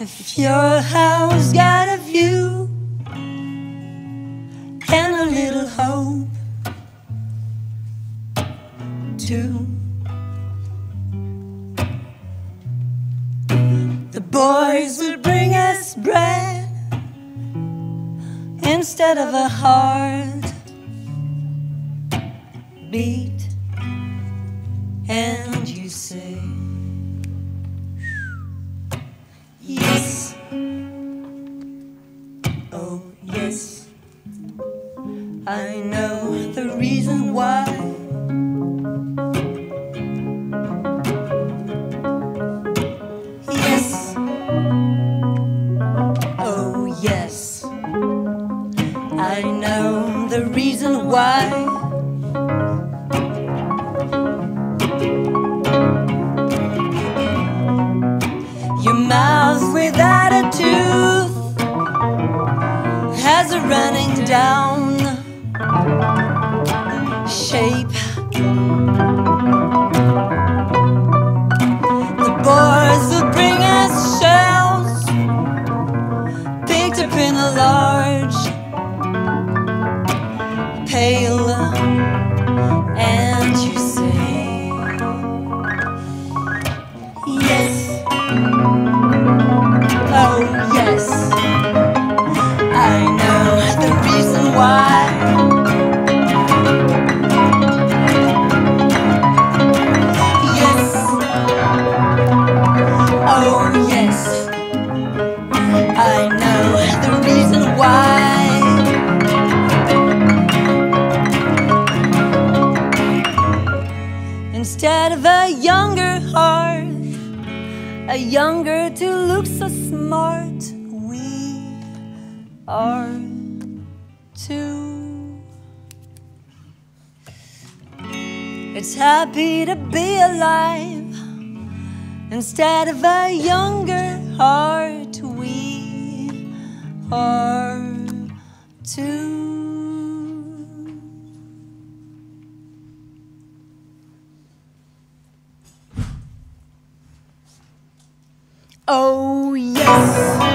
If your house got a view and a little hope too. The boys would bring us bread instead of a heart beat, and you say, I know the reason why. Yes. Oh, yes. I know the reason why. Your pail, and you say, Yes. Oh, yes. I know the reason why. Yes. Oh, yes. A younger to look so smart. We are two. It's happy to be alive instead of a younger heart. Oh, yes.